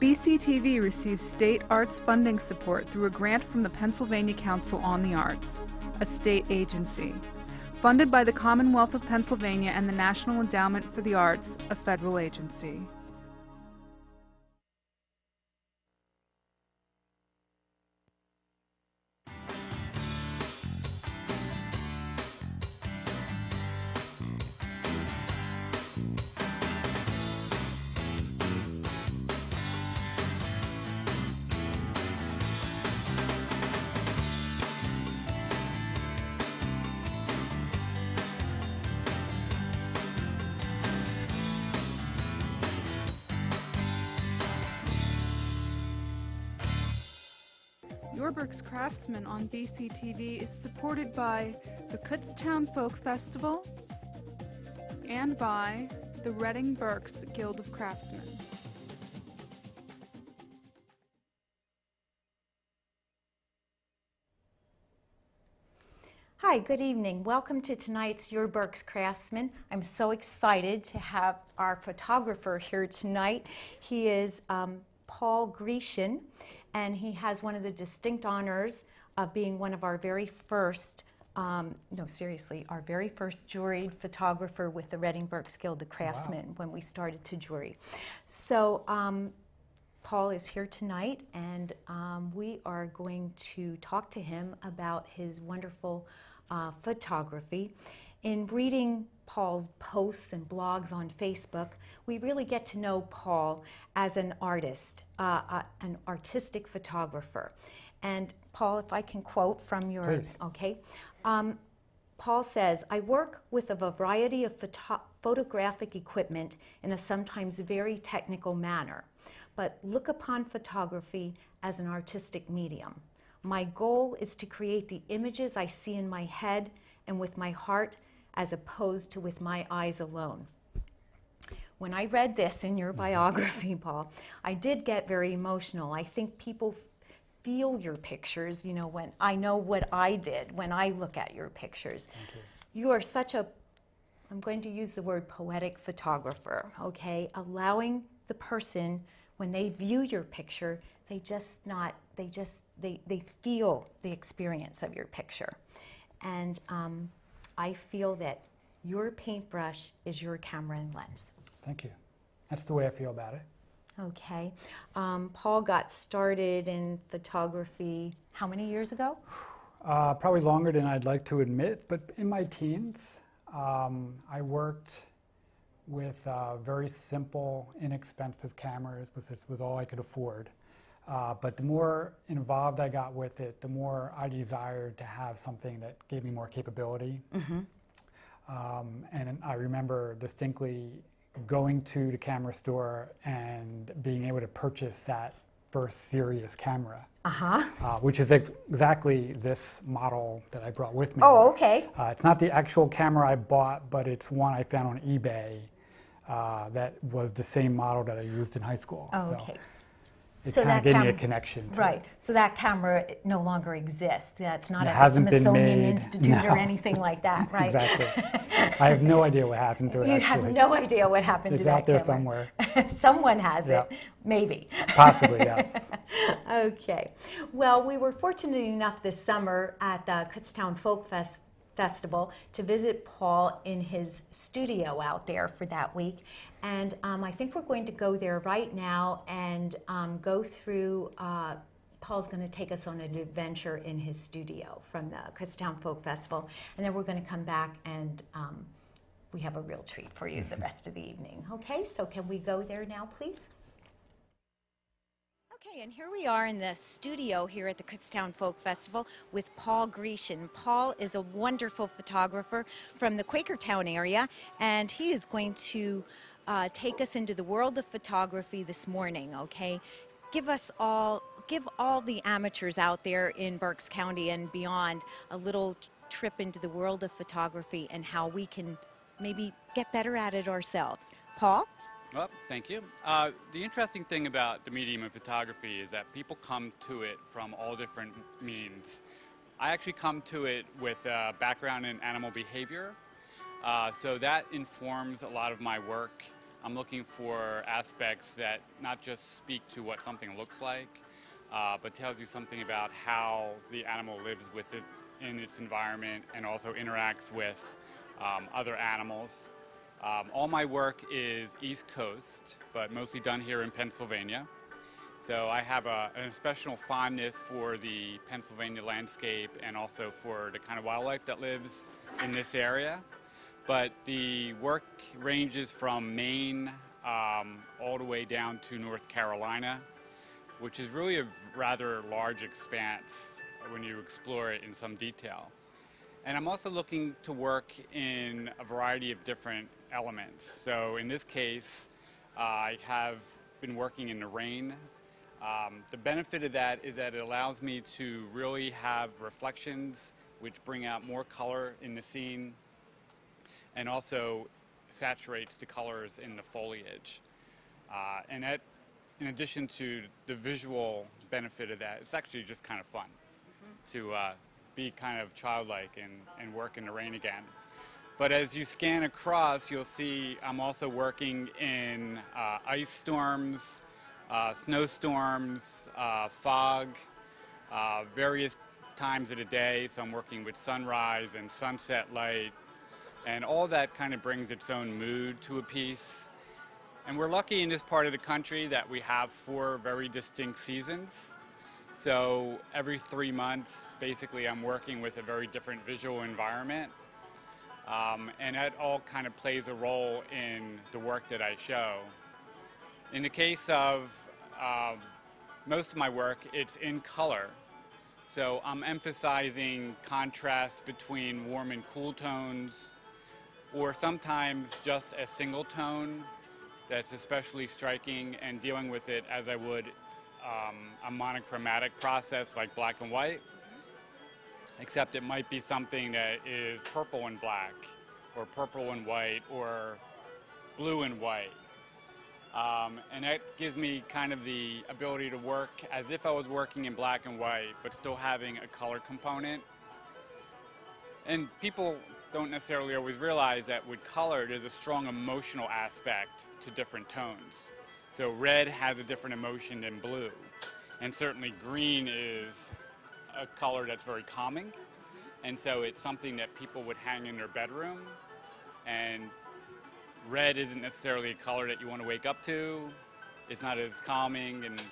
BCTV receives state arts funding support through a grant from the Pennsylvania Council on the Arts, a state agency. Funded by the Commonwealth of Pennsylvania and the National Endowment for the Arts, a federal agency. BCTV is supported by the Kutztown Folk Festival and by the Reading Berks Guild of Craftsmen. Hi, good evening. Welcome to tonight's Your Berks Craftsman. I'm so excited to have our photographer here tonight. He is um, Paul Grecian, and he has one of the distinct honors of being one of our very first, um, no, seriously, our very first juried photographer with the Reading Berks Guild of Craftsmen Wow. when we started to jury. So, um, Paul is here tonight, and um, we are going to talk to him about his wonderful uh, photography. In reading Paul's posts and blogs on Facebook, we really get to know Paul as an artist, uh, uh, an artistic photographer. And Paul, if I can quote from your, Please. okay. Um, Paul says, I work with a variety of photo- photographic equipment in a sometimes very technical manner, but look upon photography as an artistic medium. My goal is to create the images I see in my head and with my heart as opposed to with my eyes alone. When I read this in your biography, Paul, I did get very emotional. I think people feel your pictures, you know, when I know what I did when I look at your pictures. You are such a, I'm going to use the word poetic photographer, okay? Allowing the person, when they view your picture, they just not, they just, they, they feel the experience of your picture. And um, I feel that your paintbrush is your camera and lens. Thank you. That's the way I feel about it. Okay. Um, Paul got started in photography how many years ago? Uh, probably longer than I'd like to admit, but in my teens, um, I worked with uh, very simple, inexpensive cameras, because this was all I could afford. Uh, but the more involved I got with it, the more I desired to have something that gave me more capability. Um, and I remember distinctly going to the camera store and being able to purchase that first serious camera. Uh-huh. uh, which is ex- exactly this model that I brought with me. Oh, okay. Uh, it's not the actual camera I bought, but it's one I found on eBay uh, that was the same model that I used in high school. Oh, So okay. It So kind that of gave me a connection. To Right. It. So that camera no longer exists. That's not It at the hasn't been Smithsonian. Institute or anything like that, right? Exactly. I have no idea what happened to it. You actually. have no idea what happened It's to that It's out there camera. somewhere. Someone has Yeah. it, maybe. Possibly, yes. Okay. Well, we were fortunate enough this summer at the Kutztown Folk Fest Festival to visit Paul in his studio out there for that week. And um, I think we're going to go there right now and um, go through. Uh, Paul's going to take us on an adventure in his studio from the Kutztown Folk Festival. And then we're going to come back and um, we have a real treat for you the rest of the evening. Okay, so can we go there now, please? Okay, and here we are in the studio here at the Kutztown Folk Festival with Paul Grecian. Paul is a wonderful photographer from the Quakertown area, and he is going to uh, take us into the world of photography this morning. Okay, give us all, give all the amateurs out there in Berks County and beyond a little trip into the world of photography and how we can maybe get better at it ourselves. Paul. Well, thank you. Uh, the interesting thing about the medium of photography is that people come to it from all different means. I actually come to it with a background in animal behavior, uh, so that informs a lot of my work. I'm looking for aspects that not just speak to what something looks like, uh, but tells you something about how the animal lives in its environment and also interacts with um, other animals. Um, all my work is East Coast, but mostly done here in Pennsylvania. So I have a, an especial fondness for the Pennsylvania landscape and also for the kind of wildlife that lives in this area. But the work ranges from Maine um, all the way down to North Carolina, which is really a rather large expanse when you explore it in some detail. And I'm also looking to work in a variety of different elements. So in this case, uh, I have been working in the rain. Um, the benefit of that is that it allows me to really have reflections which bring out more color in the scene and also saturates the colors in the foliage. Uh, and that, in addition to the visual benefit of that, it's actually just kind of fun to uh, be kind of childlike and, and work in the rain again. But as you scan across, you'll see I'm also working in uh, ice storms, uh, snowstorms, uh, fog, uh, various times of the day. So I'm working with sunrise and sunset light. And all that kind of brings its own mood to a piece. And we're lucky in this part of the country that we have four very distinct seasons. So every three months, basically, I'm working with a very different visual environment. Um, and that all kind of plays a role in the work that I show. In the case of um, most of my work, it's in color. So I'm emphasizing contrast between warm and cool tones, or sometimes just a single tone that's especially striking and dealing with it as I would um, a monochromatic process like black and white, except it might be something that is purple and black, or purple and white, or blue and white. Um, and that gives me kind of the ability to work as if I was working in black and white, but still having a color component. And people don't necessarily always realize that with color, there's a strong emotional aspect to different tones. So red has a different emotion than blue. And certainly green is a color that's very calming. And so it's something that people would hang in their bedroom. And red isn't necessarily a color that you want to wake up to. It's not as calming. And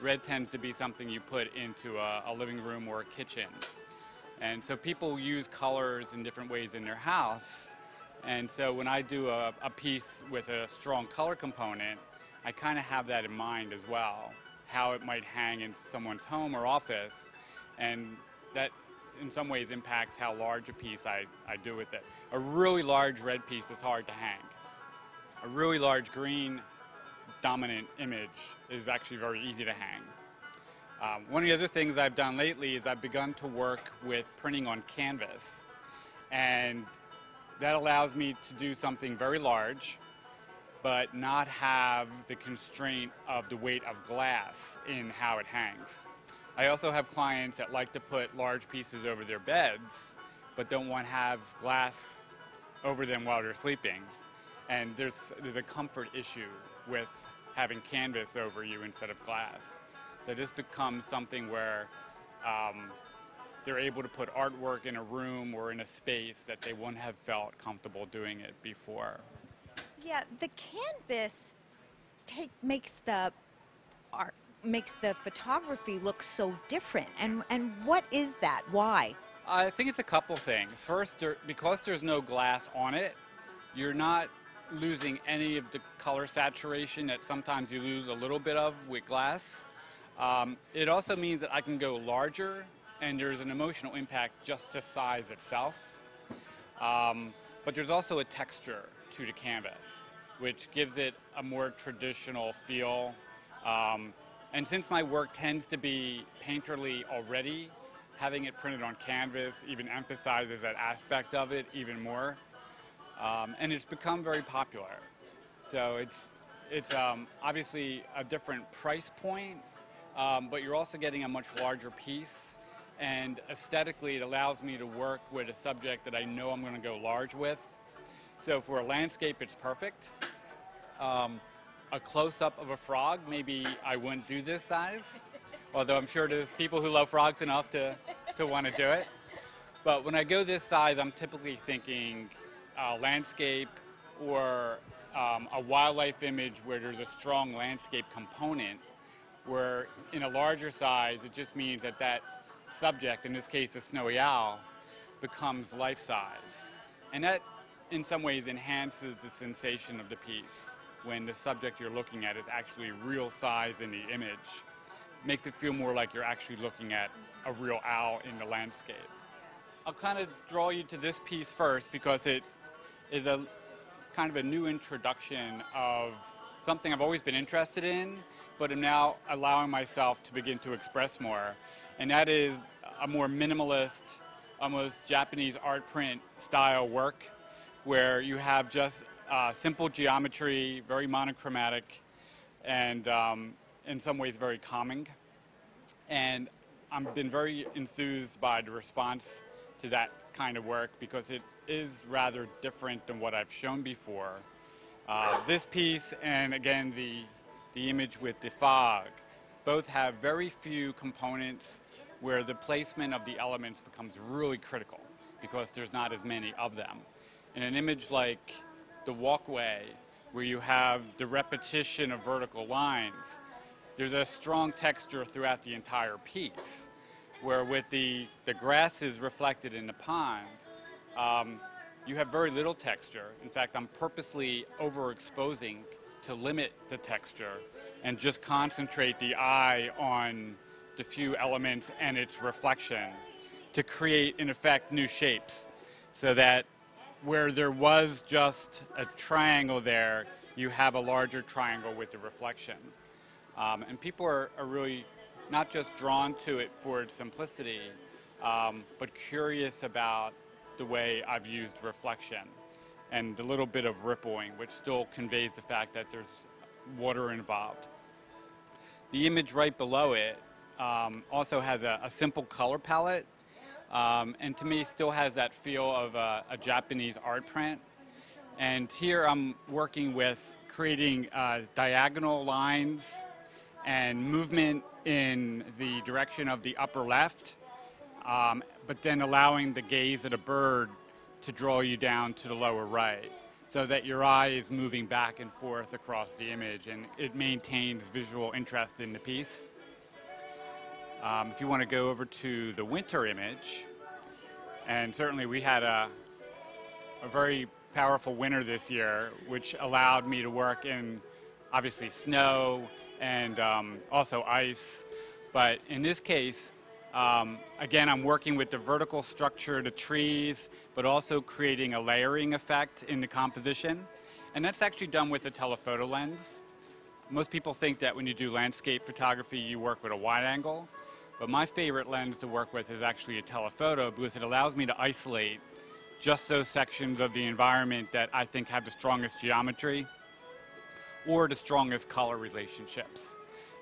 red tends to be something you put into a, a living room or a kitchen. And so people use colors in different ways in their house. And so when I do a, a piece with a strong color component, I kind of have that in mind as well, how it might hang in someone's home or office, and that in some ways impacts how large a piece I, I do with it. A really large red piece is hard to hang. A really large green dominant image is actually very easy to hang. Um, one of the other things I've done lately is I've begun to work with printing on canvas. And that allows me to do something very large but not have the constraint of the weight of glass in how it hangs. I also have clients that like to put large pieces over their beds, but don't want to have glass over them while they're sleeping. And there's, there's a comfort issue with having canvas over you instead of glass. So this becomes something where um, they're able to put artwork in a room or in a space that they wouldn't have felt comfortable doing it before. Yeah, the canvas take makes the art makes the photography look so different. And and what is that? Why? I think it's a couple things. First, there, because there's no glass on it, you're not losing any of the color saturation that sometimes you lose a little bit of with glass. Um, it also means that I can go larger, and there's an emotional impact just to size itself. Um, but there's also a texture to the canvas, which gives it a more traditional feel. Um, and since my work tends to be painterly already, having it printed on canvas even emphasizes that aspect of it even more. Um, and it's become very popular. So it's, it's um, obviously a different price point, um, but you're also getting a much larger piece. And aesthetically, it allows me to work with a subject that I know I'm going to go large with so for a landscape, it's perfect. um, a close-up of a frog, maybe I wouldn't do this size. Although I'm sure there's people who love frogs enough to, to want to do it. But when I go this size, I'm typically thinking uh, landscape or um, a wildlife image where there's a strong landscape component. Where in a larger size, it just means that that subject, in this case a snowy owl, becomes life size. And that in some ways enhances the sensation of the piece when the subject you're looking at is actually real size in the image. Makes it feel more like you're actually looking at a real owl in the landscape. I'll kind of draw you to this piece first because it is a kind of a new introduction of something I've always been interested in, but am now allowing myself to begin to express more. And that is a more minimalist, almost Japanese art print style work where you have just uh, simple geometry, very monochromatic, and um, in some ways very calming. And I've been very enthused by the response to that kind of work because it is rather different than what I've shown before. Uh, this piece and again the, the image with the fog both have very few components where the placement of the elements becomes really critical because there's not as many of them. In an image like the walkway, where you have the repetition of vertical lines, there's a strong texture throughout the entire piece. Where with the, the grasses reflected in the pond, um, you have very little texture. In fact, I'm purposely overexposing to limit the texture and just concentrate the eye on the few elements and its reflection to create, in effect, new shapes. So that where there was just a triangle there, you have a larger triangle with the reflection. Um, and people are, are, really not just drawn to it for its simplicity, um, but curious about the way I've used reflection and the little bit of rippling, which still conveys the fact that there's water involved. The image right below it um, also has a, a, simple color palette, um, and to me still has that feel of a, a, Japanese art print. And here I'm working with creating uh, diagonal lines and movement in the direction of the upper left, um, but then allowing the gaze of a bird to draw you down to the lower right so that your eye is moving back and forth across the image and it maintains visual interest in the piece. Um, if you want to go over to the winter image, and certainly we had a, a very powerful winter this year, which allowed me to work in obviously snow and um, also ice. But in this case, um, again, I'm working with the vertical structure of the trees, but also creating a layering effect in the composition. And that's actually done with a telephoto lens. Most people think that when you do landscape photography, you work with a wide angle. But my favorite lens to work with is actually a telephoto because it allows me to isolate just those sections of the environment that I think have the strongest geometry or the strongest color relationships.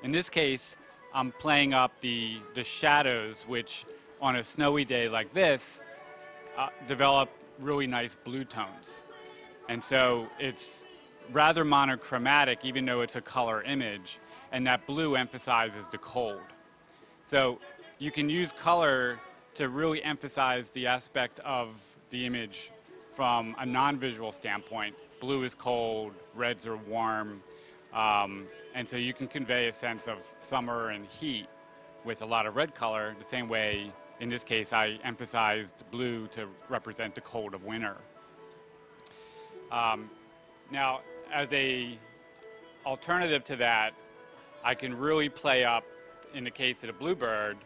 In this case, I'm playing up the, the shadows, which on a snowy day like this, uh, develop really nice blue tones. And so it's rather monochromatic, even though it's a color image, and that blue emphasizes the cold. So you can use color to really emphasize the aspect of the image from a non-visual standpoint. Blue is cold, reds are warm, um, and so you can convey a sense of summer and heat with a lot of red color, the same way, in this case, I emphasized blue to represent the cold of winter. Um, now, as a alternative to that, I can really play up in the case of the bluebird,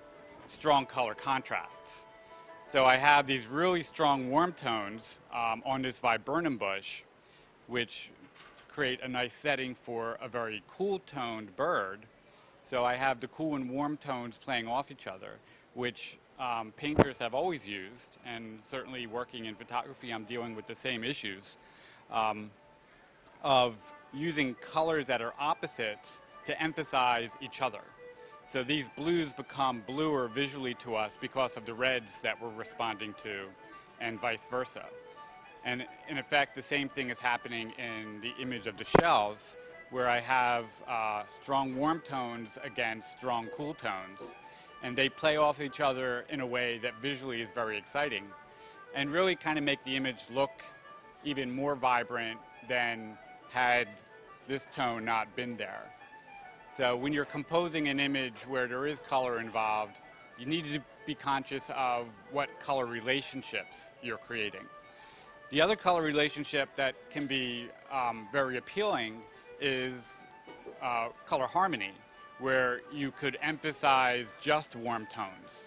strong color contrasts. So I have these really strong warm tones um, on this viburnum bush, which create a nice setting for a very cool toned bird. So I have the cool and warm tones playing off each other, which um, painters have always used, and certainly working in photography, I'm dealing with the same issues um, of using colors that are opposites to emphasize each other. So these blues become bluer visually to us because of the reds that we're responding to and vice versa. And in effect, the same thing is happening in the image of the shells, where I have uh, strong warm tones against strong cool tones. And they play off each other in a way that visually is very exciting and really kind of make the image look even more vibrant than had this tone not been there. So when you're composing an image where there is color involved, you need to be conscious of what color relationships you're creating. The other color relationship that can be um, very appealing is uh, color harmony, where you could emphasize just warm tones.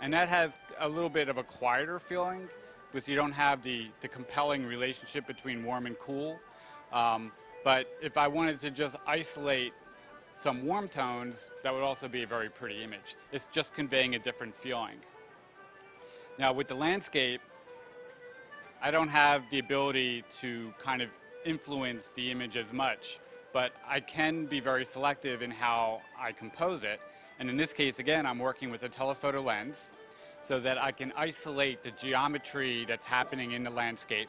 And that has a little bit of a quieter feeling because you don't have the, the compelling relationship between warm and cool. Um, but if I wanted to just isolate some warm tones, that would also be a very pretty image. It's just conveying a different feeling. Now with the landscape, I don't have the ability to kind of influence the image as much, but I can be very selective in how I compose it. And in this case, again, I'm working with a telephoto lens so that I can isolate the geometry that's happening in the landscape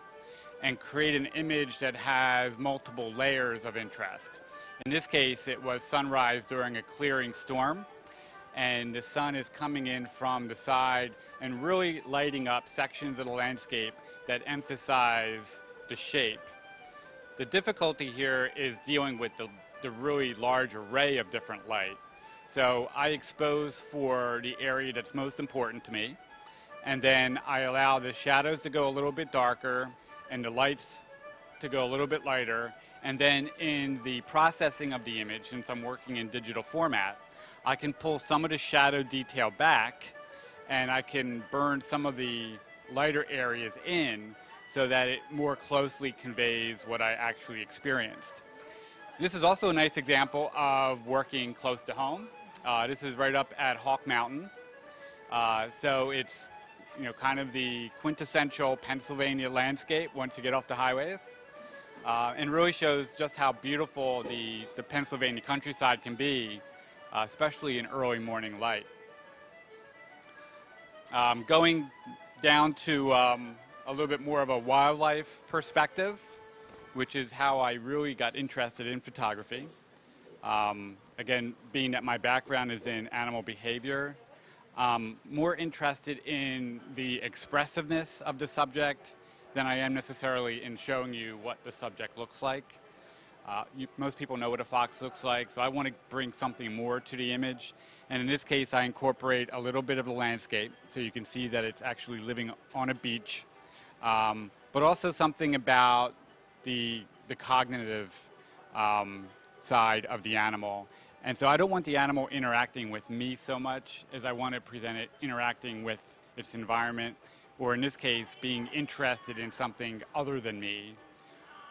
and create an image that has multiple layers of interest. In this case, it was sunrise during a clearing storm, and the sun is coming in from the side and really lighting up sections of the landscape that emphasize the shape. The difficulty here is dealing with the, the really large array of different light. So I expose for the area that's most important to me, and then I allow the shadows to go a little bit darker and the lights to go a little bit lighter, and then in the processing of the image, since I'm working in digital format, I can pull some of the shadow detail back and I can burn some of the lighter areas in so that it more closely conveys what I actually experienced. This is also a nice example of working close to home. Uh, this is right up at Hawk Mountain. Uh, so it's you know kind of the quintessential Pennsylvania landscape once you get off the highways uh, and really shows just how beautiful the, the Pennsylvania countryside can be, uh, especially in early morning light. Um, going down to um, a little bit more of a wildlife perspective, which is how I really got interested in photography. Um, again, being that my background is in animal behavior, um, more interested in the expressiveness of the subject than I am necessarily in showing you what the subject looks like. Uh, you, most people know what a fox looks like, so I want to bring something more to the image. And in this case, I incorporate a little bit of the landscape, so you can see that it's actually living on a beach, um, but also something about the, the cognitive um, side of the animal. And so I don't want the animal interacting with me so much as I want to present it interacting with its environment or in this case, being interested in something other than me.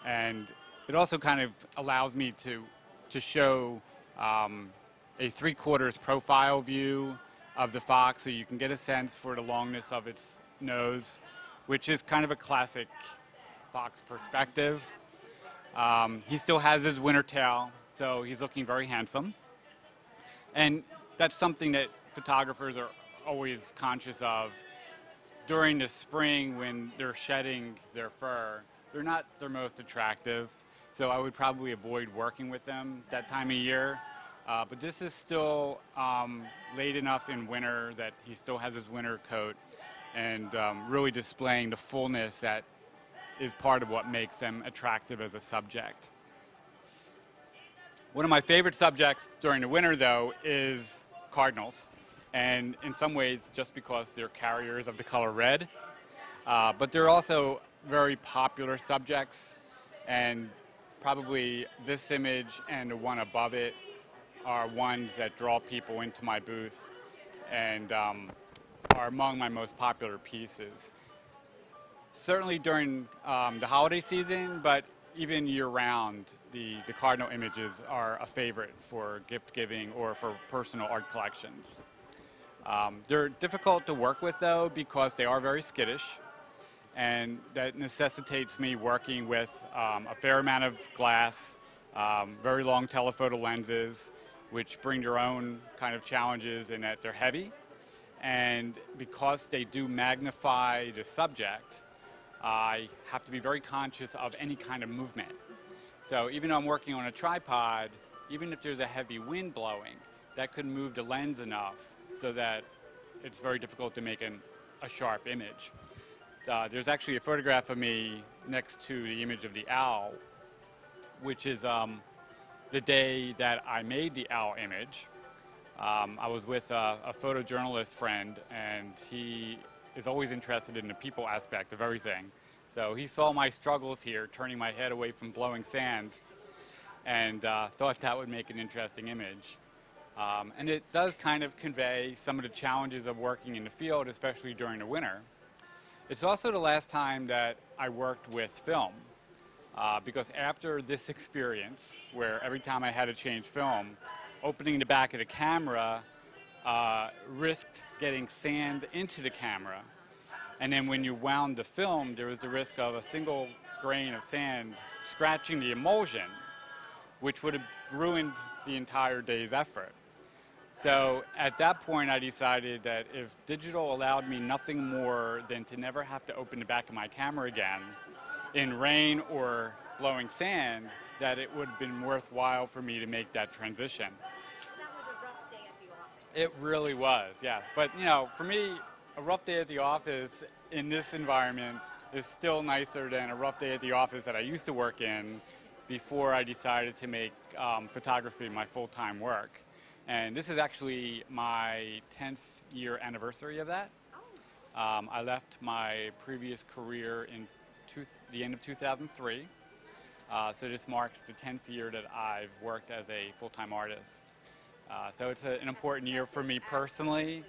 And it also kind of allows me to, to show um, a three quarters profile view of the fox so you can get a sense for the longness of its nose, which is kind of a classic fox perspective. Um, he still has his winter tail, so he's looking very handsome. And that's something that photographers are always conscious of during the spring when they're shedding their fur, they're not their most attractive. So I would probably avoid working with them that time of year. Uh, but this is still um, late enough in winter that he still has his winter coat and um, really displaying the fullness that is part of what makes them attractive as a subject. One of my favorite subjects during the winter, though, is cardinals and in some ways just because they're carriers of the color red. Uh, but they're also very popular subjects, and probably this image and the one above it are ones that draw people into my booth and um, are among my most popular pieces. Certainly during um, the holiday season, but even year-round, the, the cardinal images are a favorite for gift giving or for personal art collections. Um, they're difficult to work with though because they are very skittish and that necessitates me working with um, a fair amount of glass, um, very long telephoto lenses, which bring their own kind of challenges in that they're heavy. And because they do magnify the subject, I have to be very conscious of any kind of movement. So even though I'm working on a tripod, even if there's a heavy wind blowing, that could move the lens enough so that it's very difficult to make an, a sharp image. Uh, there's actually a photograph of me next to the image of the owl, which is um, the day that I made the owl image. Um, I was with a, a photojournalist friend, and he is always interested in the people aspect of everything. So he saw my struggles here, turning my head away from blowing sand, and uh, thought that would make an interesting image. Um, and it does kind of convey some of the challenges of working in the field, especially during the winter. It's also the last time that I worked with film, uh, because after this experience, where every time I had to change film, opening the back of the camera uh, risked getting sand into the camera. And then when you wound the film, there was the risk of a single grain of sand scratching the emulsion, which would have ruined the entire day's effort. So at that point, I decided that if digital allowed me nothing more than to never have to open the back of my camera again in rain or blowing sand, that it would have been worthwhile for me to make that transition. That was a rough day at the office. It really was, yes. But you know, for me, a rough day at the office in this environment is still nicer than a rough day at the office that I used to work in before I decided to make um, photography my full-time work. And this is actually my 10th year anniversary of that. Um, I left my previous career in two, the end of 2003. Uh, so this marks the 10th year that I've worked as a full-time artist. Uh, so it's a, an important year for me personally,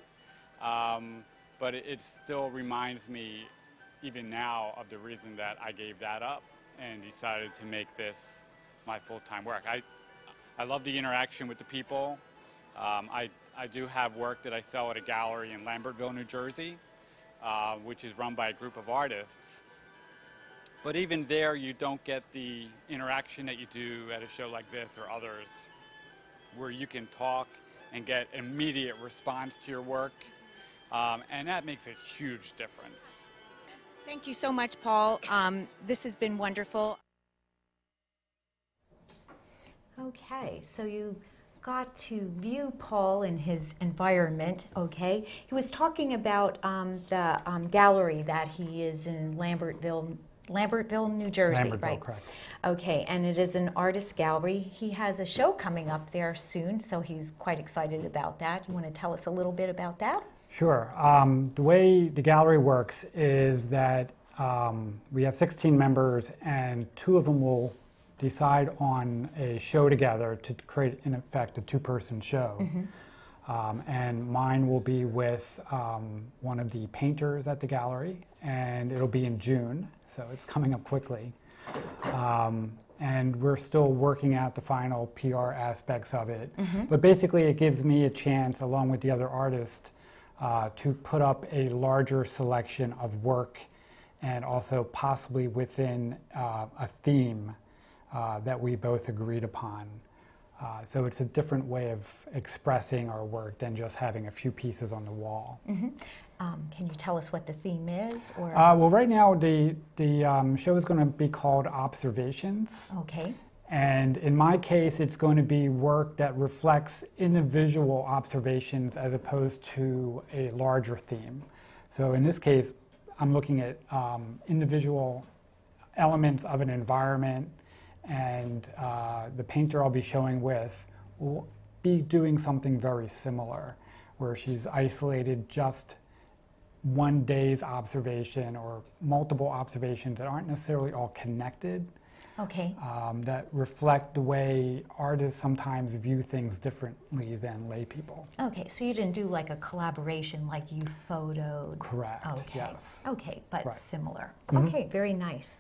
um, but it, it still reminds me, even now, of the reason that I gave that up and decided to make this my full-time work. I, I love the interaction with the people. Um, I, I do have work that I sell at a gallery in Lambertville, New Jersey, uh, which is run by a group of artists. But even there, you don't get the interaction that you do at a show like this or others, where you can talk and get immediate response to your work. Um, and that makes a huge difference. Thank you so much, Paul. Um, this has been wonderful. Okay, so you got to view Paul in his environment, okay? He was talking about um, the um, gallery that he is in Lambertville, Lambertville, New Jersey, Lambertville, right? correct. Okay, and it is an artist gallery. He has a show coming up there soon, so he's quite excited about that. You want to tell us a little bit about that? Sure. Um, the way the gallery works is that um, we have 16 members, and two of them will decide on a show together to create, in effect, a two person show. Um, and mine will be with um, one of the painters at the gallery, and it'll be in June, so it's coming up quickly. Um, and we're still working out the final PR aspects of it. But basically, it gives me a chance, along with the other artists, uh, to put up a larger selection of work and also possibly within uh, a theme uh, that we both agreed upon. Uh, so it's a different way of expressing our work than just having a few pieces on the wall. Um, can you tell us what the theme is? Or Uh, well, right now the the um, show is going to be called Observations, okay, and in my case, it's going to be work that reflects individual observations as opposed to a larger theme. So in this case, I'm looking at um, individual elements of an environment, and uh, the painter I'll be showing with will be doing something very similar, where she's isolated just one day's observation or multiple observations that aren't necessarily all connected, okay, um, that reflect the way artists sometimes view things differently than lay people. okay. So you didn't do like a collaboration like you photoed. Correct, Okay. yes. Okay, but Right. Mm-hmm. similar. Okay, very nice.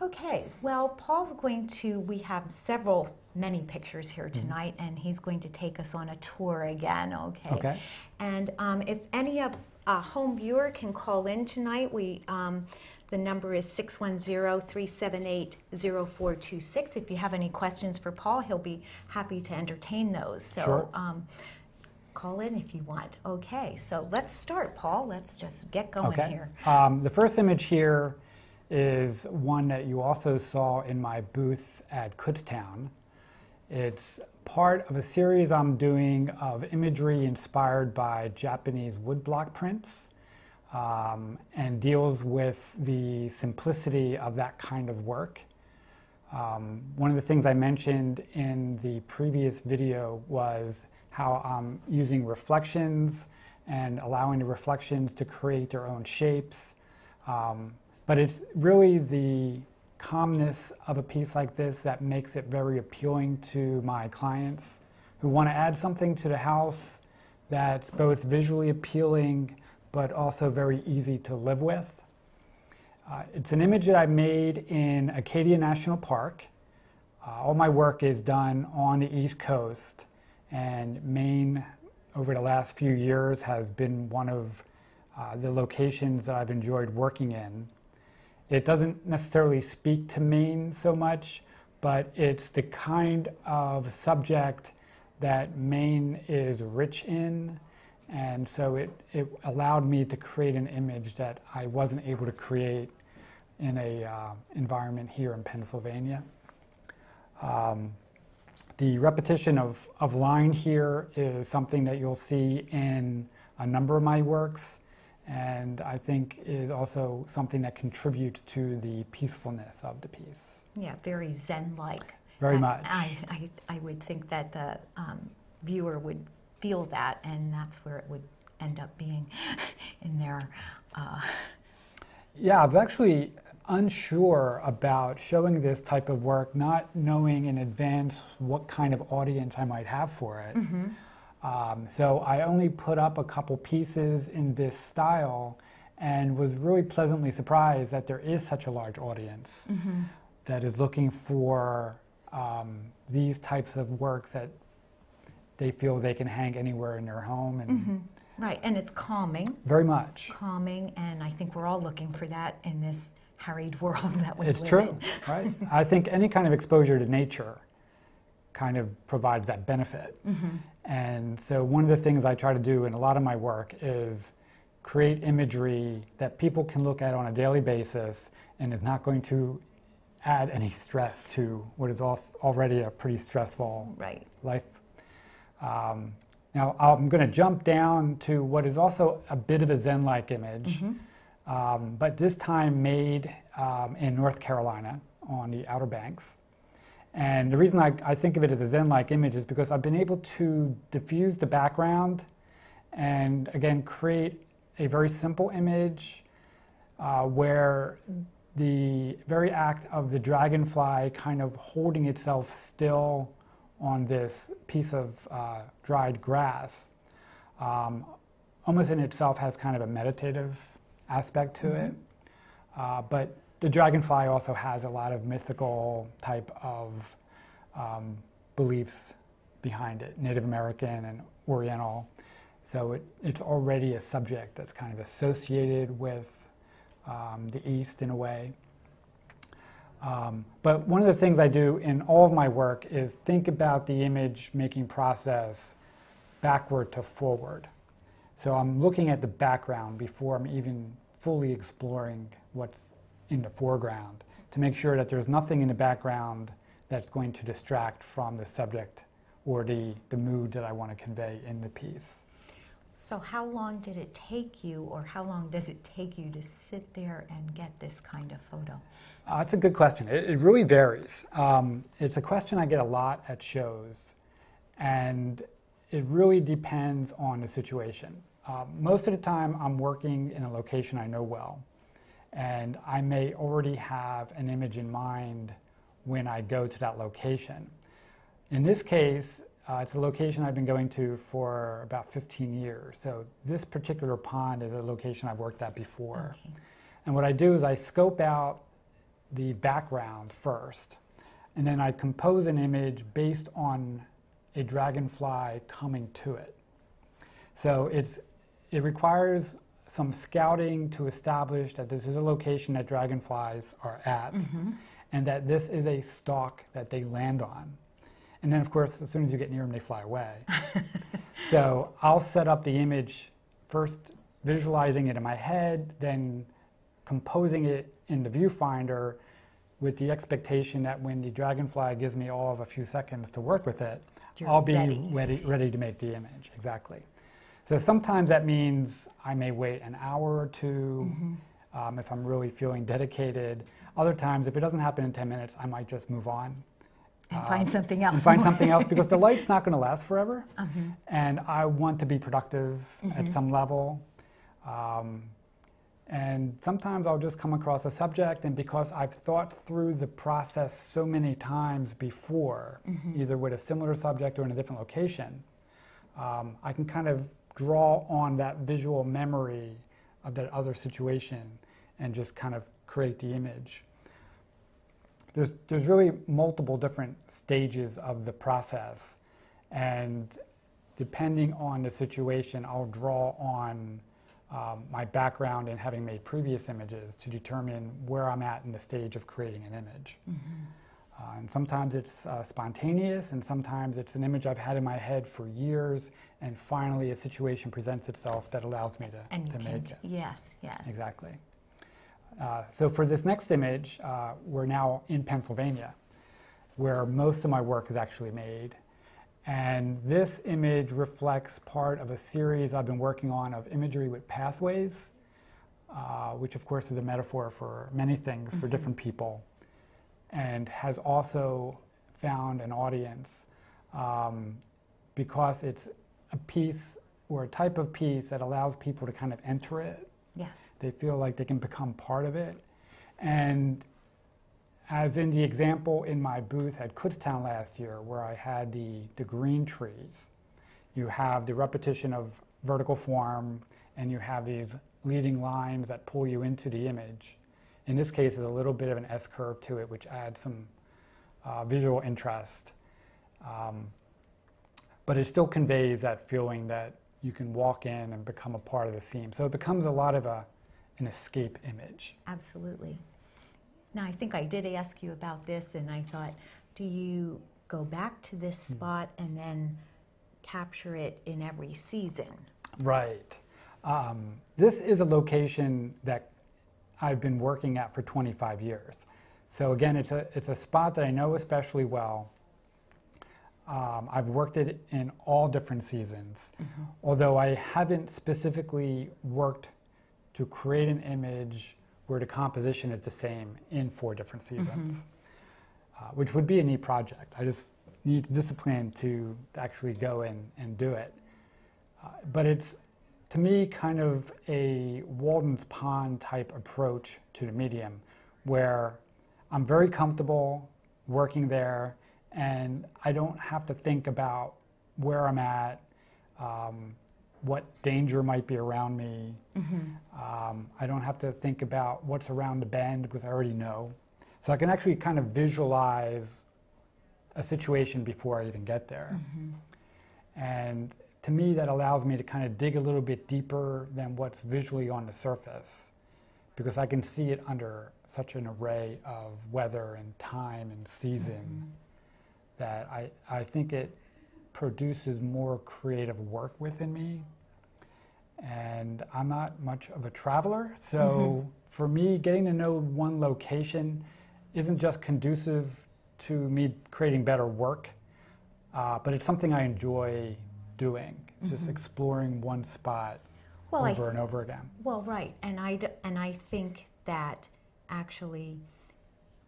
Okay, well, Paul's going to, we have several, many pictures here Mm-hmm. tonight, and he's going to take us on a tour again, okay? Okay. And um, if any of a home viewer can call in tonight, we, um, the number is 610-378-0426. If you have any questions for Paul, he'll be happy to entertain those. So, Sure. um, call in if you want. Okay, so let's start, Paul. Let's just get going Okay. here. Um, the first image here is one that you also saw in my booth at Kutztown. It's part of a series I'm doing of imagery inspired by Japanese woodblock prints um, and deals with the simplicity of that kind of work. Um, one of the things I mentioned in the previous video was how I'm using reflections and allowing the reflections to create their own shapes. Um, but it's really the calmness of a piece like this that makes it very appealing to my clients who want to add something to the house that's both visually appealing but also very easy to live with. Uh, it's an image that I made in Acadia National Park. Uh, all my work is done on the East Coast, and Maine, over the last few years, has been one of uh, the locations that I've enjoyed working in. It doesn't necessarily speak to Maine so much, but it's the kind of subject that Maine is rich in and so it, it allowed me to create an image that I wasn't able to create in a uh, environment here in Pennsylvania. Um, the repetition of, of line here is something that you'll see in a number of my works, and I think is also something that contributes to the peacefulness of the piece. Yeah, very Zen-like. Very much. I, I, I would think that the um, viewer would feel that, and that's where it would end up being in their. Uh... Yeah, I was actually unsure about showing this type of work, not knowing in advance what kind of audience I might have for it. Mm-hmm. Um, so I only put up a couple pieces in this style and was really pleasantly surprised that there is such a large audience mm-hmm. that is looking for um, these types of works that they feel they can hang anywhere in their home and mm-hmm. right and it's calming very much calming and i think we're all looking for that in this harried world that we live in. it's live true in. right i think any kind of exposure to nature kind of provides that benefit mm-hmm. and so one of the things i try to do in a lot of my work is create imagery that people can look at on a daily basis and is not going to add any stress to what is already a pretty stressful right. life um, now I'm going to jump down to what is also a bit of a Zen-like image, mm-hmm. um, but this time made um, in North Carolina on the Outer Banks. And the reason I, I think of it as a Zen-like image is because I've been able to diffuse the background and again create a very simple image uh, where the very act of the dragonfly kind of holding itself still on this piece of uh, dried grass um, almost in itself has kind of a meditative aspect to mm-hmm. it. Uh, but the dragonfly also has a lot of mythical type of um, beliefs behind it, Native American and Oriental. So it, it's already a subject that's kind of associated with um, the East in a way. Um, but one of the things I do in all of my work is think about the image making process backward to forward. So I'm looking at the background before I'm even fully exploring what's in the foreground to make sure that there's nothing in the background that's going to distract from the subject or the, the mood that I want to convey in the piece. So, how long did it take you, or how long does it take you to sit there and get this kind of photo? Uh, that's a good question. It, it really varies. Um, it's a question I get a lot at shows, and it really depends on the situation. Uh, most of the time, I'm working in a location I know well, and I may already have an image in mind when I go to that location. In this case, uh, it's a location I've been going to for about 15 years. So this particular pond is a location I've worked at before. Okay. And what I do is I scope out the background first, and then I compose an image based on a dragonfly coming to it. So it's, it requires some scouting to establish that this is a location that dragonflies are at, mm-hmm. and that this is a stalk that they land on. And then, of course, as soon as you get near them, they fly away. so I'll set up the image first, visualizing it in my head, then composing it in the viewfinder with the expectation that when the dragonfly gives me all of a few seconds to work with it, You're I'll be ready. ready, ready to make the image, exactly. So sometimes that means I may wait an hour or 2 Mm-hmm. um, if I'm really feeling dedicated. Other times, if it doesn't happen in 10 minutes, I might just move on And find something else. and find something else because the light's not going to last forever. Mm-hmm. And I want to be productive at some level. Um, and sometimes I'll just come across a subject, and because I've thought through the process so many times before, either with a similar subject or in a different location, um, I can kind of draw on that visual memory of that other situation and just kind of create the image. There's, there's really multiple different stages of the process, and depending on the situation, I'll draw on um, my background in having made previous images to determine where I'm at in the stage of creating an image. Uh, and sometimes it's uh, spontaneous, and sometimes it's an image I've had in my head for years, and finally a situation presents itself that allows me to, And to make it. yes, yes. Exactly. Uh, so for this next image, uh, we're now in Pennsylvania, where most of my work is actually made. And this image reflects part of a series I've been working on of imagery with pathways, uh, which of course is a metaphor for many things for different people, and has also found an audience um, because it's a piece or a type of piece that allows people to kind of enter it Yes. they feel like they can become part of it. And as in the example in my booth at Kutztown last year, where I had the, the green trees, you have the repetition of vertical form, and you have these leading lines that pull you into the image. In this case, there's a little bit of an S curve to it, which adds some uh, visual interest. Um, but it still conveys that feeling that you can walk in and become a part of the scene. So it becomes a lot of a, an escape image. Absolutely. Now, I think I did ask you about this, and I thought, do you go back to this spot and then capture it in every season? Right. Um, this is a location that I've been working at for 25 years. So again, it's a, it's a spot that I know especially well. Um, I've worked it in all different seasons, although I haven't specifically worked to create an image where the composition is the same in four different seasons, uh, which would be a neat project. I just need discipline to actually go in and do it. Uh, but it's, to me, kind of a Walden's Pond type approach to the medium, where I'm very comfortable working there and I don't have to think about where I'm at, um, what danger might be around me. Um, I don't have to think about what's around the bend because I already know. So I can actually kind of visualize a situation before I even get there. And to me, that allows me to kind of dig a little bit deeper than what's visually on the surface because I can see it under such an array of weather and time and season that I, I think it produces more creative work within me. And I'm not much of a traveler, so for me, getting to know one location isn't just conducive to me creating better work, uh, but it's something I enjoy doing, just exploring one spot Well, over th- and over again. Well, right, and I d- and I think that actually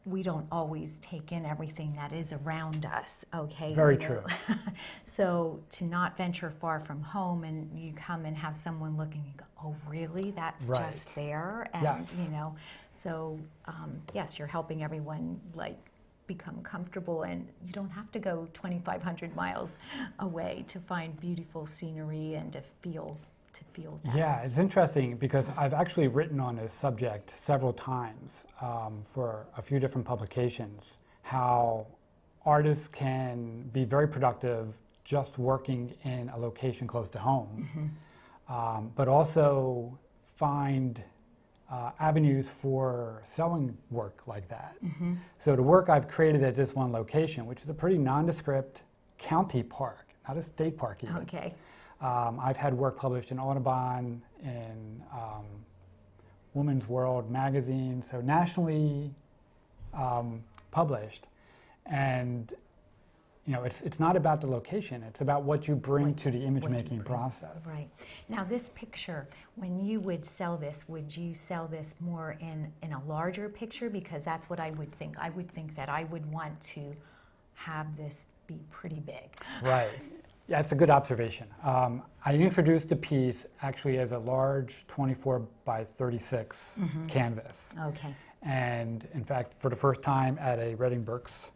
we don't always take in everything that is around us. Okay. Very true. so to not venture far from home and you come and have someone look and you go, oh, really? That's Right. just there, and Yes. you know, so um, yes, you're helping everyone like become comfortable and you don't have to go 2500 miles away to find beautiful scenery and to feel to feel that. Yeah, it's interesting because I've actually written on this subject several times um, for a few different publications. How artists can be very productive just working in a location close to home, um, but also find uh, avenues for selling work like that. So the work I've created at this one location, which is a pretty nondescript county park, not a state park even. Okay. Um, I've had work published in Audubon, in um, Woman's World magazine, so nationally um, published. And you know, it's, it's not about the location, it's about what you bring What- to the image making process. Right. Now, this picture, when you would sell this, would you sell this more in, in a larger picture? Because that's what I would think. I would think that I would want to have this be pretty big. Right. Yeah, it's a good observation. Um, I introduced the piece actually as a large 24 by 36 Mm-hmm. canvas. Okay. And in fact, for the first time at a Reading Berks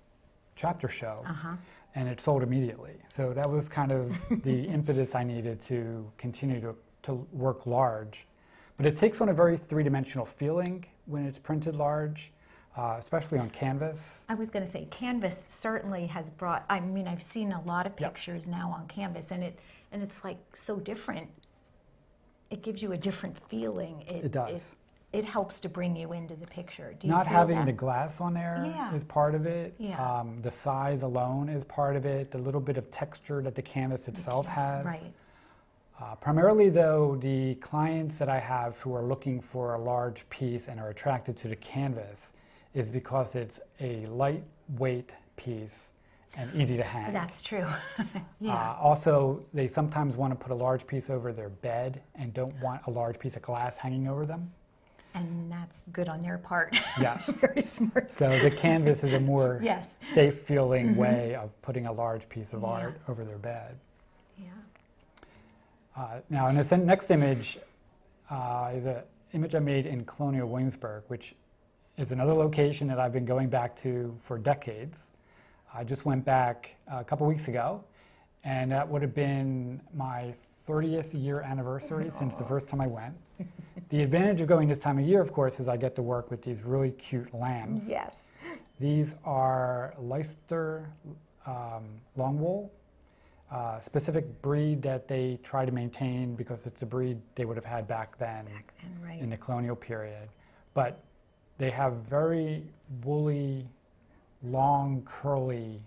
chapter show, Uh-huh. and it sold immediately. So that was kind of the impetus I needed to continue to, to work large. But it takes on a very three dimensional feeling when it's printed large, uh, especially on canvas. I was going to say, Canvas certainly has brought. I mean, I've seen a lot of Yep. pictures now on Canvas, and it and it's like so different. It gives you a different feeling. It does. It, helps to bring you into the picture. Do you Not having that? the glass on there is Yeah. part of it. Yeah. Um, the size alone is part of it. The little bit of texture that the canvas itself has. Right. Uh, primarily, though, the clients that I have who are looking for a large piece and are attracted to the canvas is because it's a lightweight piece and easy to hang. That's true. yeah. Uh, also, they sometimes want to put a large piece over their bed and don't want a large piece of glass hanging over them. and that's good on their part. Yes. Very smart. So the canvas is a more Yes. safe feeling way of putting a large piece of Yeah. art over their bed. Yeah. Uh, now, in this next image uh, is an image I made in Colonial Williamsburg, which is another location that I've been going back to for decades. I just went back a couple weeks ago, and that would have been my 30th year anniversary since the first time I went. The advantage of going this time of year, of course, is I get to work with these really cute lambs. Yes. These are Leicester um, long wool, uh, specific breed that they try to maintain because it's a breed they would have had back then Back then, right. in the colonial period. But they have very woolly, long, curly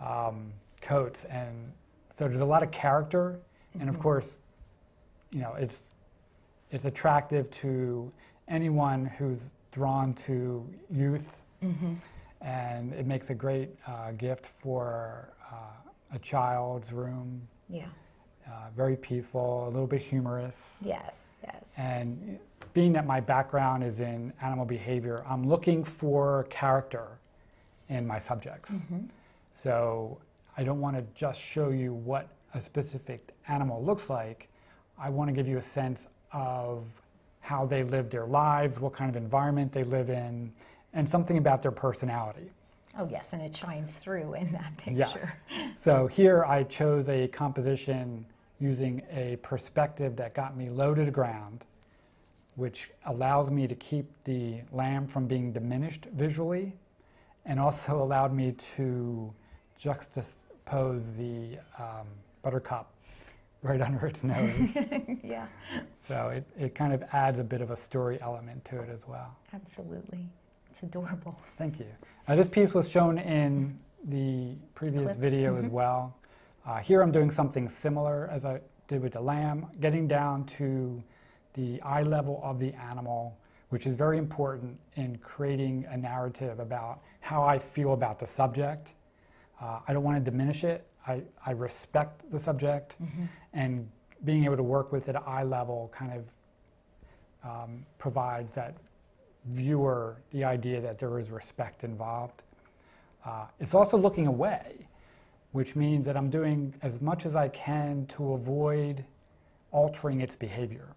um, coats, and so there's a lot of character. And of course, you know, it's it's attractive to anyone who's drawn to youth, Mm-hmm. and it makes a great uh, gift for uh, a child's room. Yeah. Uh, very peaceful, a little bit humorous. Yes. Yes. And being that my background is in animal behavior, I'm looking for character in my subjects. Mm-hmm. So I don't want to just show you what a specific animal looks like. I want to give you a sense of how they live their lives, what kind of environment they live in, and something about their personality. Oh yes, and it shines through in that picture. Yes. So here I chose a composition using a perspective that got me low to the ground, which allows me to keep the lamb from being diminished visually, and also allowed me to juxtapose the um, buttercup right under its nose. yeah. so it, it kind of adds a bit of a story element to it as well. Absolutely. It's adorable. Thank you. Uh, this piece was shown in the previous Clip. video as well. Uh, here I'm doing something similar as I did with the lamb, getting down to the eye level of the animal, which is very important in creating a narrative about how I feel about the subject. Uh, I don't want to diminish it. I, I respect the subject, and being able to work with it at eye level kind of um, provides that viewer the idea that there is respect involved. Uh, it's also looking away, which means that I'm doing as much as I can to avoid altering its behavior.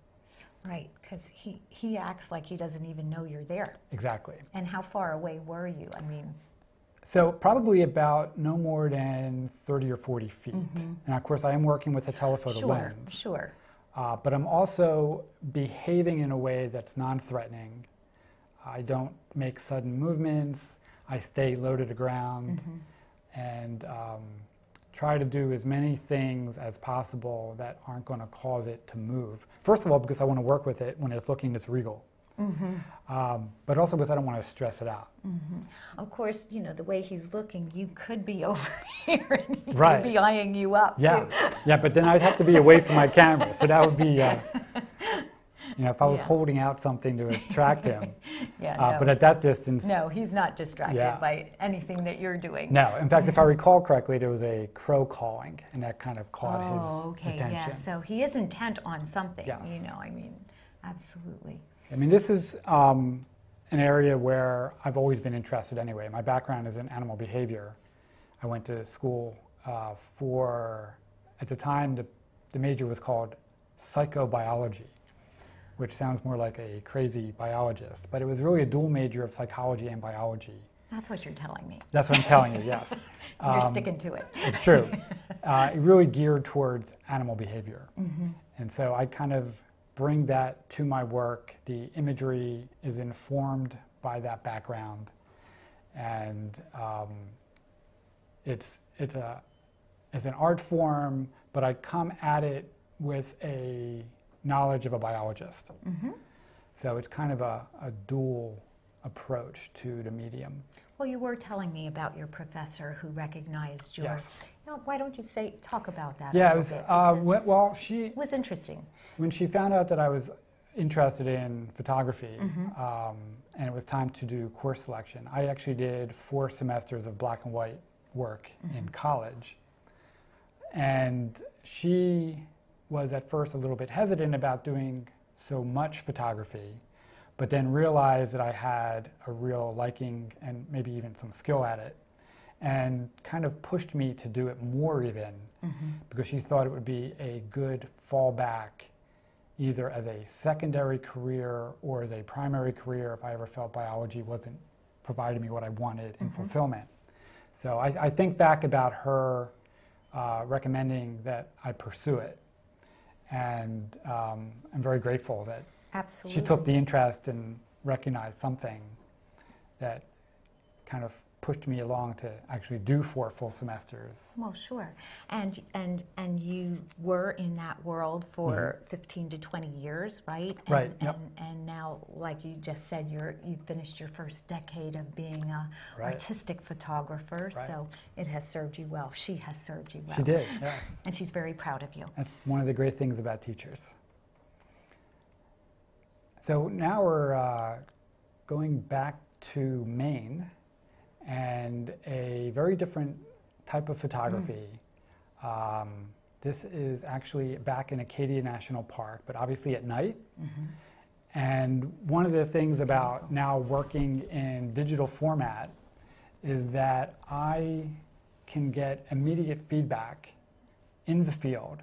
Right, because he, he acts like he doesn't even know you're there. Exactly. And how far away were you? I mean, So probably about no more than 30 or 40 feet. And of course, I am working with a telephoto sure, lens. sure. Uh, but I'm also behaving in a way that's non-threatening. I don't make sudden movements. I stay low to the ground and um, try to do as many things as possible that aren't going to cause it to move. First of all, because I want to work with it when it's looking this regal. Um, but also because I don't want to stress it out. Of course, you know, the way he's looking, you could be over here and he Right. could be eyeing you up Yeah, too. yeah, but then I'd have to be away from my camera, so that would be uh, You know, if I was Yeah. holding out something to attract him, Yeah, uh, no. but at that distance, no, he's not distracted Yeah. by anything that you're doing. no. In fact, if I recall correctly, there was a crow calling, and that kind of caught Oh, his okay, attention. yeah. So he is intent on something. You know, I mean, absolutely. I mean, this is um, an area where I've always been interested anyway. My background is in animal behavior. I went to school uh, for, at the time, the, the major was called psychobiology, which sounds more like a crazy biologist, but it was really a dual major of psychology and biology. That's what you're telling me. That's what I'm telling you, yes. You're Um, sticking to it. It's true. uh, it really geared towards animal behavior. Mm-hmm. And so I kind of bring that to my work. The imagery is informed by that background. And um, it's, it's, a, it's an art form, but I come at it with a knowledge of a biologist. Mm-hmm. So it's kind of a, a dual approach to the medium. Well, you were telling me about your professor who recognized your. Yes. You know, why don't you say talk about that? a Yeah, it was, bit, uh, well, she, it was interesting. When she found out that I was interested in photography Mm-hmm. um, and it was time to do course selection, I actually did four semesters of black and white work in college. And she was at first a little bit hesitant about doing so much photography, but then realized that I had a real liking and maybe even some skill at it, and kind of pushed me to do it more even because she thought it would be a good fallback either as a secondary career or as a primary career if I ever felt biology wasn't providing me what I wanted in fulfillment. So I, I think back about her uh, recommending that I pursue it. And um, I'm very grateful that Absolutely. she took the interest and recognized something that kind of pushed me along to actually do four full semesters. Well, sure. And and and you were in that world for 15 to 20 years, right? And, Mm-hmm. Right, yep. And, and now, like you just said, you're you finished your first decade of being a Right. artistic photographer. Right. So it has served you well. She has served you well. She did, yes. And she's very proud of you. That's one of the great things about teachers. So now we're uh, going back to Maine and a very different type of photography. Um, this is actually back in Acadia National Park, but obviously at night. And one of the things about now working in digital format is that I can get immediate feedback in the field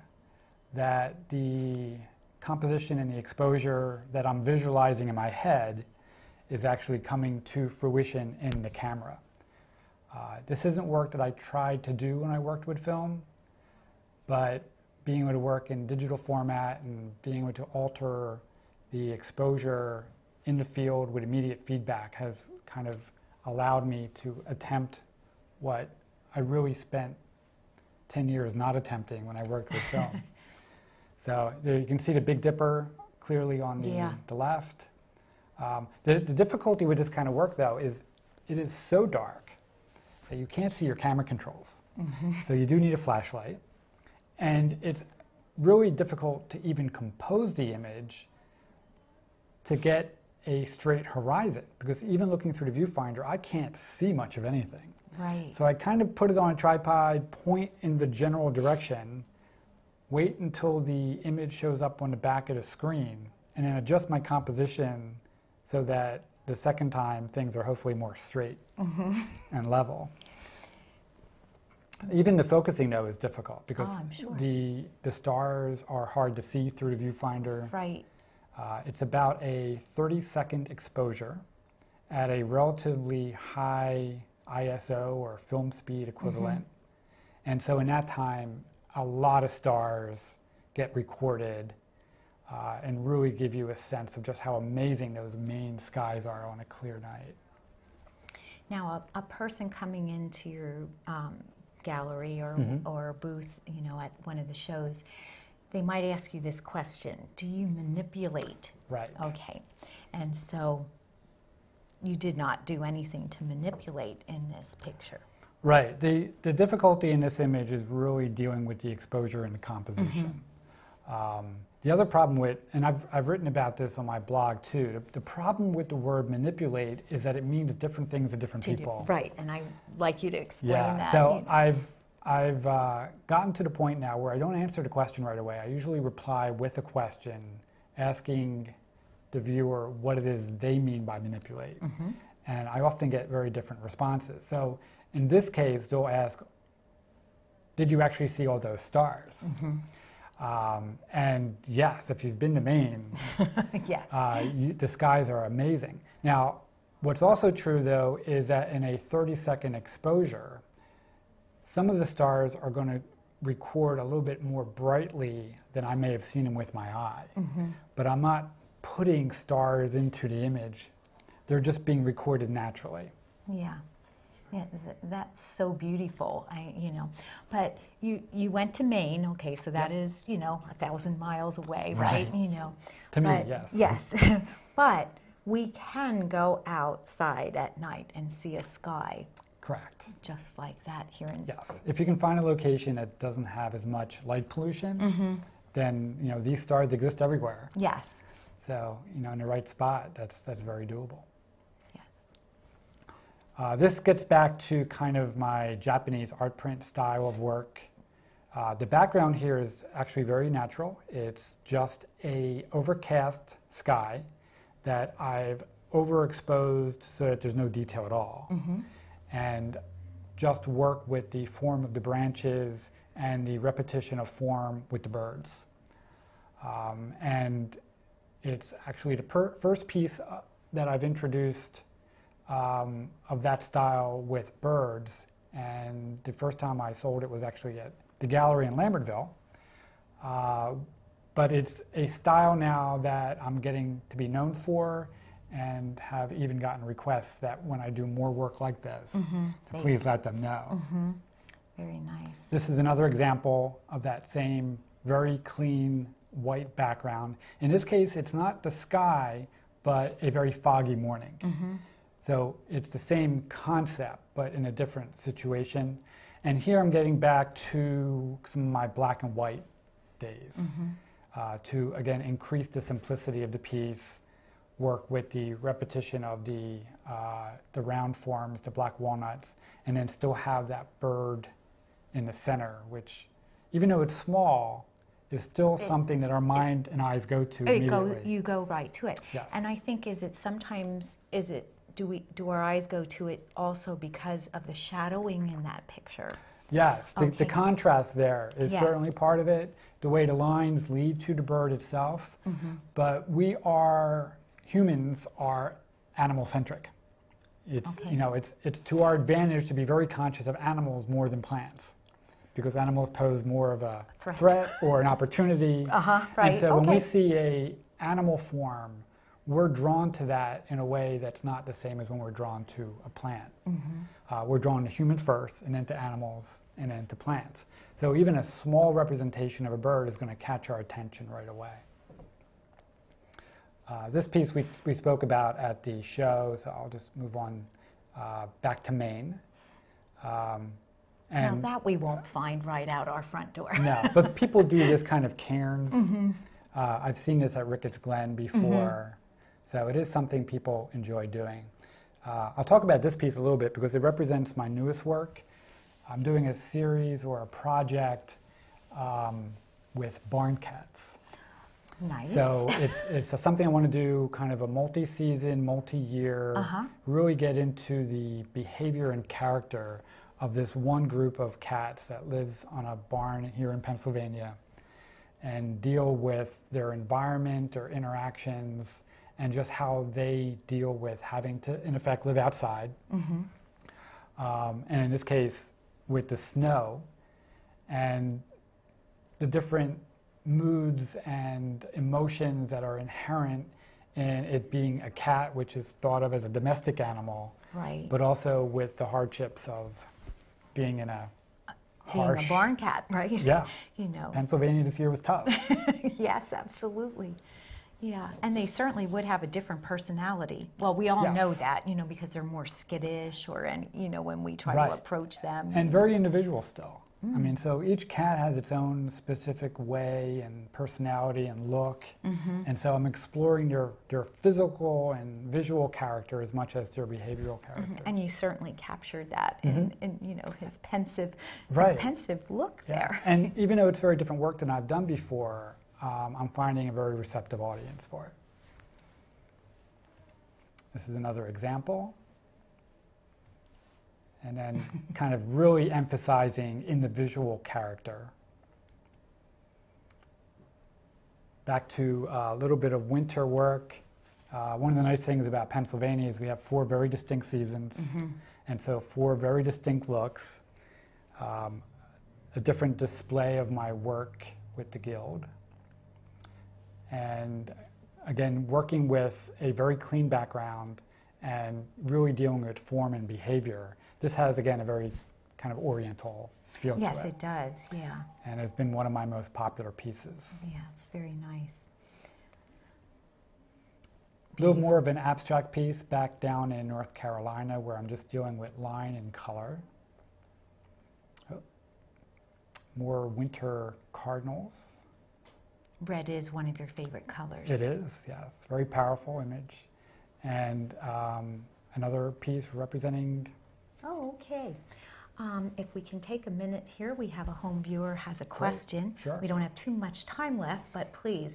that the composition and the exposure that I'm visualizing in my head is actually coming to fruition in the camera. Uh, this isn't work that I tried to do when I worked with film, but being able to work in digital format and being able to alter the exposure in the field with immediate feedback has kind of allowed me to attempt what I really spent 10 years not attempting when I worked with film. so there you can see the Big Dipper clearly on the, Yeah. the left. Um, the, the difficulty with this kind of work, though, is it is so dark you can't see your camera controls. So you do need a flashlight. And it's really difficult to even compose the image to get a straight horizon because even looking through the viewfinder, I can't see much of anything. Right. So I kind of put it on a tripod, point in the general direction, wait until the image shows up on the back of the screen, and then adjust my composition so that the second time things are hopefully more straight mm-hmm. and level. Even the focusing though is difficult because Oh, sure. the the stars are hard to see through the viewfinder. right. Uh, it's about a 30 second exposure at a relatively high ISO or film speed equivalent. Mm-hmm. And so in that time, a lot of stars get recorded uh, and really give you a sense of just how amazing those Maine skies are on a clear night. Now, a, a person coming into your um, gallery or, Mm-hmm. or booth, you know, at one of the shows, they might ask you this question Do you manipulate? Right. Okay. And so you did not do anything to manipulate in this picture. Right. The, the difficulty in this image is really dealing with the exposure and the composition. Um, the other problem with, and I've, I've written about this on my blog too, the, the problem with the word manipulate is that it means different things to different To do- people. Right, and I'd like you to explain Yeah, that. so. I've, I've uh, gotten to the point now where I don't answer the question right away. I usually reply with a question asking the viewer what it is they mean by manipulate. Mm-hmm. And I often get very different responses. So in this case, they'll ask, Did you actually see all those stars? Mm-hmm. Um, and yes, if you've been to Maine, Yes. uh, you, the skies are amazing. Now, what's also true though is that in a 30 second exposure, some of the stars are going to record a little bit more brightly than I may have seen them with my eye. But I'm not putting stars into the image, they're just being recorded naturally. Yeah. Yeah, th- that's so beautiful. I, you know, but you you went to Maine, okay? So that is, you know, a thousand miles away, right? Right. You know, To me, yes. Yes, but we can go outside at night and see a sky Correct. just like that here in Yes. If you can find a location that doesn't have as much light pollution, mm-hmm. then you know these stars exist everywhere. Yes. So you know, in the right spot, that's that's very doable. Uh, this gets back to kind of my Japanese art print style of work. Uh, the background here is actually very natural. It's just a overcast sky that I've overexposed so that there's no detail at all. And just work with the form of the branches and the repetition of form with the birds. Um, and it's actually the per- first piece uh, that I've introduced um, of that style with birds. And the first time I sold it was actually at the gallery in Lambertville. Uh, but it's a style now that I'm getting to be known for and have even gotten requests that when I do more work like this, to please let them know. Very nice. This is another example of that same very clean white background. In this case, it's not the sky, but a very foggy morning. So it's the same concept, but in a different situation. And here I'm getting back to some of my black and white days uh, to, again, increase the simplicity of the piece, work with the repetition of the, uh, the round forms, the black walnuts, and then still have that bird in the center, which, even though it's small, is still It- something that our mind and eyes go to It go, immediately. you go right to it. Yes. And I think is it sometimes is it do we do our eyes go to it also because of the shadowing in that picture? Yes, the, the contrast there is Yes. certainly part of it, the way the lines lead to the bird itself. Mm-hmm. But we are, humans are animal centric. It's, Okay. you know, it's, it's to our advantage to be very conscious of animals more than plants. Because animals pose more of a Threat. threat or an opportunity. Uh-huh, right, And so when we see a animal form, we're drawn to that in a way that's not the same as when we're drawn to a plant. Mm-hmm. Uh, we're drawn to humans first, and then to animals, and then to plants. So even a small representation of a bird is going to catch our attention right away. Uh, this piece we, we spoke about at the show, so I'll just move on uh, back to Maine. Um, now that we won't find right out our front door. no, but people do this kind of cairns. Mm-hmm. Uh, I've seen this at Ricketts Glen before, so it is something people enjoy doing. Uh, I'll talk about this piece a little bit because it represents my newest work. I'm doing a series or a project um, with barn cats. Nice. So it's, it's something I want to do, kind of a multi-season, multi-year, Uh-huh. really get into the behavior and character of this one group of cats that lives on a barn here in Pennsylvania and deal with their environment or interactions and just how they deal with having to, in effect, live outside. Um, and in this case, with the snow and the different moods and emotions that are inherent in it being a cat, which is thought of as a domestic animal, right. but also with the hardships of being in a Being harsh. a barn cat, right? Yeah, You know. Pennsylvania this year was tough. yes, absolutely. Yeah, and they certainly would have a different personality. Well, we all know that, you know, because they're more skittish or, and you know, when we try Right. to approach them. and very individual still. I mm. mean, so each cat has its own specific way and personality and look. Mm-hmm. And so I'm exploring their, their physical and visual character as much as their behavioral mm-hmm. character. And you certainly captured that in, mm-hmm. in you know his pensive, Mm-hmm. Right. his pensive look Yeah. there. And even though it's very different work than I've done before, um, I'm finding a very receptive audience for it. This is another example. And then kind of really emphasizing in the visual character. Back to uh, a little bit of winter work. Uh, one of the nice things about Pennsylvania is we have four very distinct seasons, and so four very distinct looks. Um, a different display of my work with the Guild. And again, working with a very clean background and really dealing with form and behavior. This has, again, a very kind of oriental feel Yes, to it. Yes, it does. Yeah, And it's been one of my most popular pieces. yeah, it's very nice. A little more of an abstract piece back down in North Carolina where I'm just dealing with line and color. Oh. More winter cardinals. Red is one of your favorite colors. It is, yes. Very powerful image. And um, another piece representing, Oh, okay. Um, if we can take a minute here, we have a home viewer has a question. sure. We don't have too much time left, but please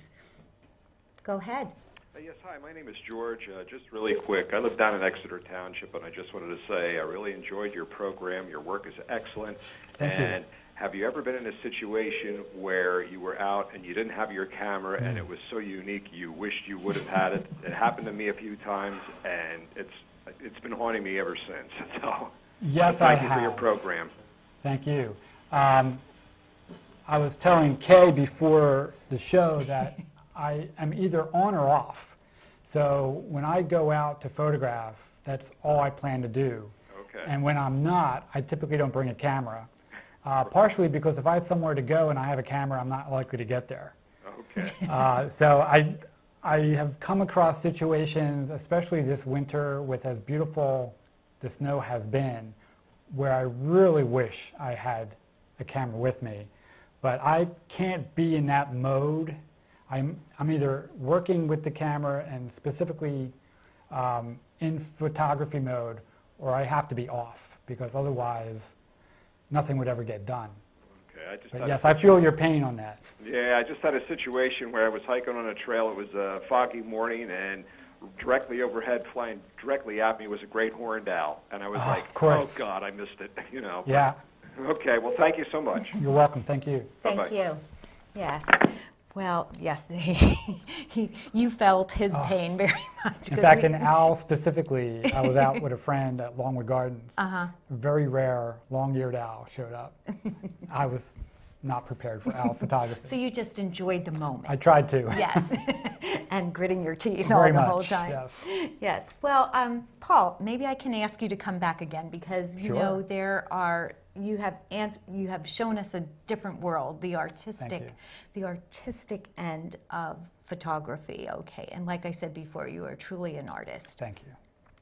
go ahead. Uh, Yes, hi, my name is George. Uh, just really quick, I live down in Exeter Township, and I just wanted to say I really enjoyed your program. Your work is excellent. Thank you. Have you ever been in a situation where you were out and you didn't have your camera and it was so unique you wished you would have had it? It happened to me a few times, and it's it's been haunting me ever since. So, yes, thank I you have. for your program. Thank you. Um, I was telling Kay before the show that I am either on or off. So when I go out to photograph, that's all I plan to do. Okay. And when I'm not, I typically don't bring a camera. Uh, partially because if I have somewhere to go and I have a camera, I'm not likely to get there. Okay. Uh, so I, I have come across situations, especially this winter, with as beautiful the snow has been, where I really wish I had a camera with me. But I can't be in that mode. I'm, I'm either working with the camera and specifically um, in photography mode, or I have to be off because otherwise nothing would ever get done. Okay. I just But yes, I feel your pain on that. Yeah, I just had a situation where I was hiking on a trail. It was a foggy morning, and directly overhead, flying directly at me, was a great horned owl. And I was ah, Oh, like, "Oh God, I missed it!" You know. but- Yeah, Okay. Well, thank you so much. you're welcome. Thank you. Thank Bye-bye. you. Yes. Well, yes, he, you felt his pain very much. In fact, we- an owl specifically, I was out with a friend at Longwood Gardens. Uh-huh. Very rare long-eared owl showed up. I was not prepared for owl photography. So you just enjoyed the moment. I tried to. yes. and gritting your teeth Very all the much. whole time. Yes. Yes. Well, um, Paul, maybe I can ask you to come back again because you Sure. know there are you have ans- you have shown us a different world, the artistic, the artistic end of photography. Okay, and like I said before, you are truly an artist. Thank you.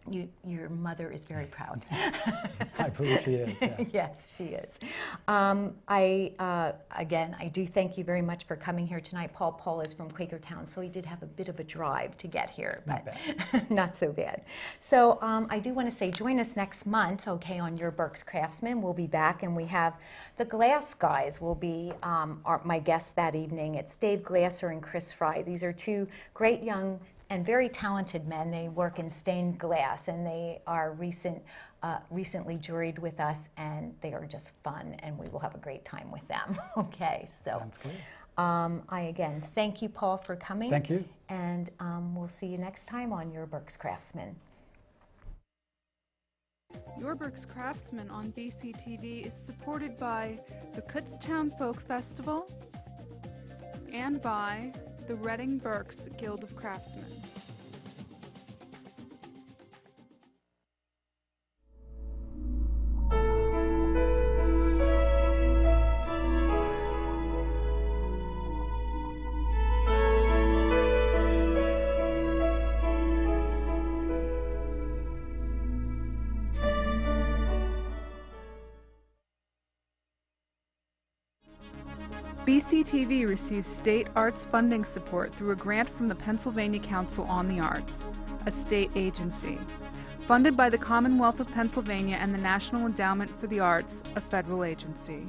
You, your mother is very proud. I believe she is. Yes. yes, she is. Um, I uh, again, I do thank you very much for coming here tonight. Paul Paul is from Quakertown, so he did have a bit of a drive to get here, Not but not so bad. So um, I do want to say, join us next month, okay, on Your Berks Craftsman. We'll be back, and we have the Glass guys will be um, our, my guests that evening. It's Dave Glasser and Chris Fry. These are two great young and very talented men. They work in stained glass, and they are recent, uh, recently juried with us, and they are just fun, and we will have a great time with them. okay, so Sounds good. um, I again thank you, Paul, for coming. Thank you. And um, we'll see you next time on Your Berks Craftsman. Your Berks Craftsman on BCTV is supported by the Kutztown Folk Festival and by the Reading Berks Guild of Craftsmen. BCTV receives state arts funding support through a grant from the Pennsylvania Council on the Arts, a state agency. Funded by the Commonwealth of Pennsylvania and the National Endowment for the Arts, a federal agency.